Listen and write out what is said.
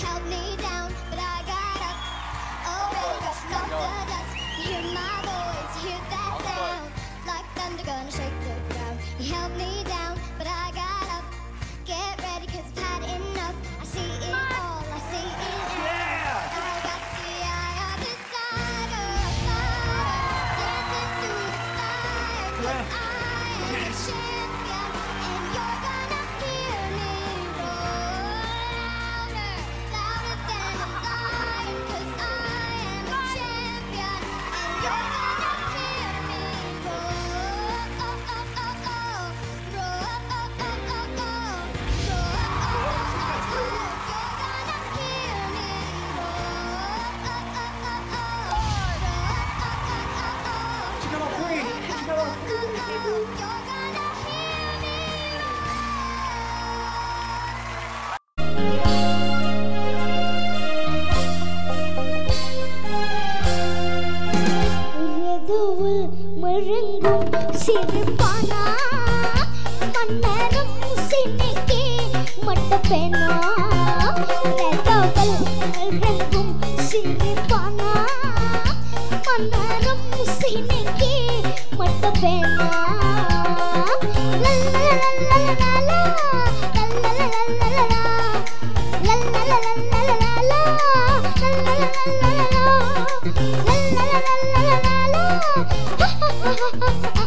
Help me. உறதுவில் முழங்கும் சிறுபானா. மன்னரும் சினைக்கே மட்டப்பேனா உறதுவில் முழங்கும் சிறுபானா. மன்னரும் சினைக்கே மட்டப்பேனா Ha ha ha ha!